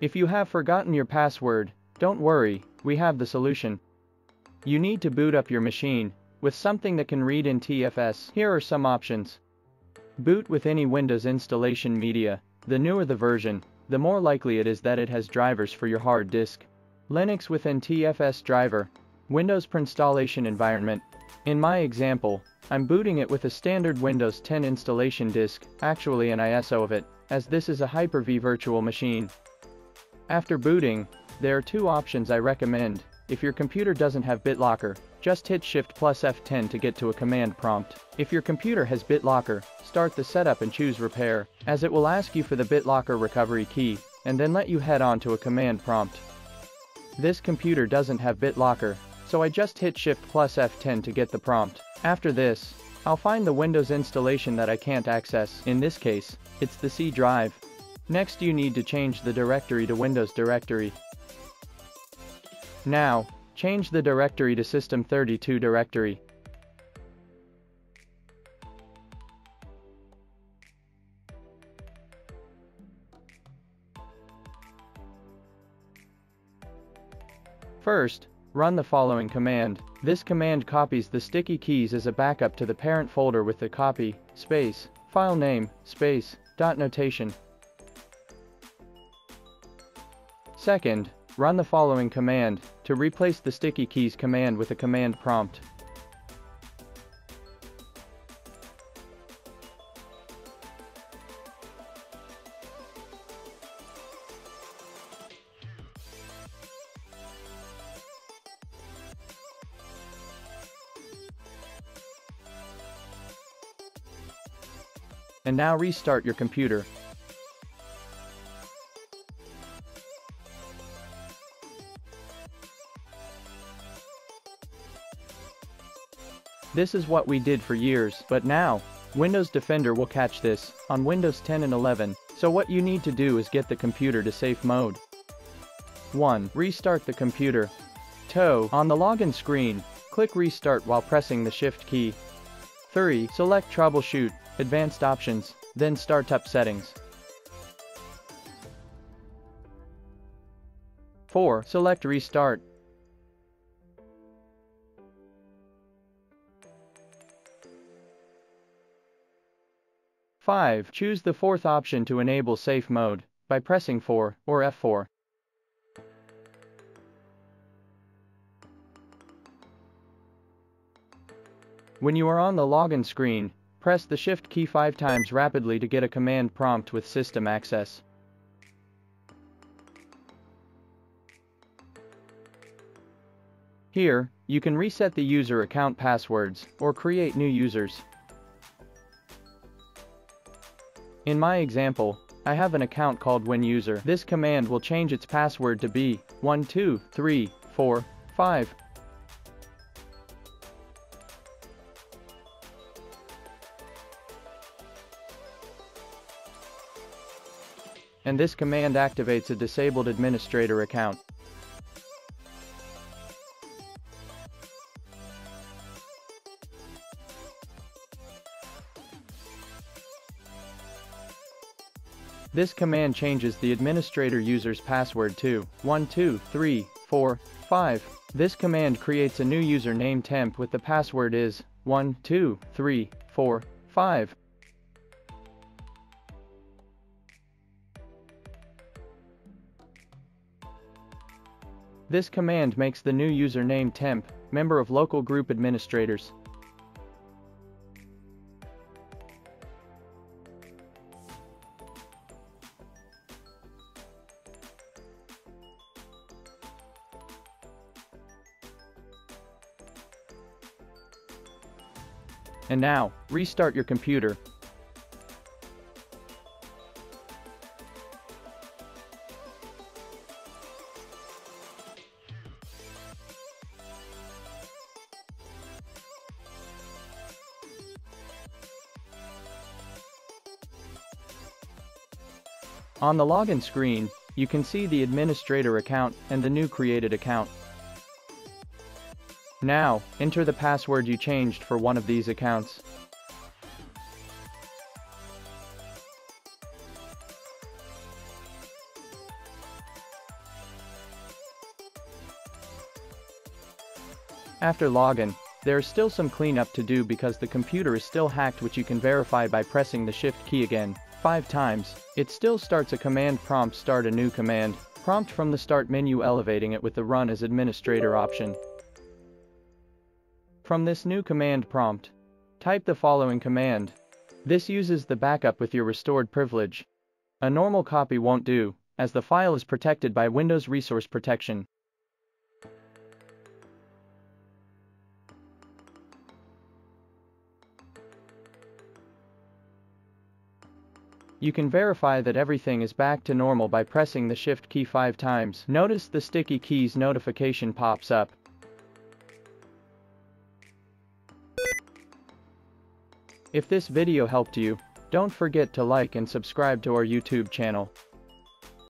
If you have forgotten your password, don't worry, we have the solution. You need to boot up your machine with something that can read in TFS. Here are some options. Boot with any Windows installation media. The newer the version, the more likely it is that it has drivers for your hard disk. Linux with NTFS driver. Windows pre-installation environment. In my example, I'm booting it with a standard Windows 10 installation disk, actually an ISO of it, as this is a Hyper-V virtual machine. After booting, there are two options I recommend. If your computer doesn't have BitLocker, just hit Shift plus F10 to get to a command prompt. If your computer has BitLocker, start the setup and choose Repair, as it will ask you for the BitLocker recovery key, and then let you head on to a command prompt. This computer doesn't have BitLocker, so I just hit Shift plus F10 to get the prompt. After this, I'll find the Windows installation that I can't access, in this case, it's the C drive. Next you need to change the directory to Windows directory. Now, change the directory to System32 directory. First, run the following command. This command copies the sticky keys as a backup to the parent folder with the copy, space, file name, space, dot notation. Second, Run the following command, to replace the sticky keys command with a command prompt. And now restart your computer. This is what we did for years, but now, Windows Defender will catch this, on Windows 10 and 11, so what you need to do is get the computer to safe mode. 1. Restart the computer. 2. On the login screen, click Restart while pressing the Shift key. 3. Select Troubleshoot, Advanced Options, then Startup Settings. 4. Select Restart. 5. Choose the fourth option to enable safe mode by pressing 4 or F4. When you are on the login screen, press the Shift key 5 times rapidly to get a command prompt with system access. Here, you can reset the user account passwords or create new users. In my example, I have an account called WinUser. This command will change its password to be 12345. And this command activates a disabled administrator account. This command changes the administrator user's password to 12345. This command creates a new username temp with the password is 12345. This command makes the new username temp, member of local group administrators. And now, restart your computer. On the login screen, you can see the administrator account and the new created account. Now, enter the password you changed for one of these accounts. After login, there is still some cleanup to do because the computer is still hacked which you can verify by pressing the shift key again, 5 times, it still starts a command prompt start a new command, prompt from the start menu elevating it with the run as administrator option. From this new command prompt, type the following command. This uses the backup with your restored privilege. A normal copy won't do, as the file is protected by Windows Resource Protection. You can verify that everything is back to normal by pressing the Shift key 5 times. Notice the sticky keys notification pops up. If this video helped you, don't forget to like and subscribe to our YouTube channel.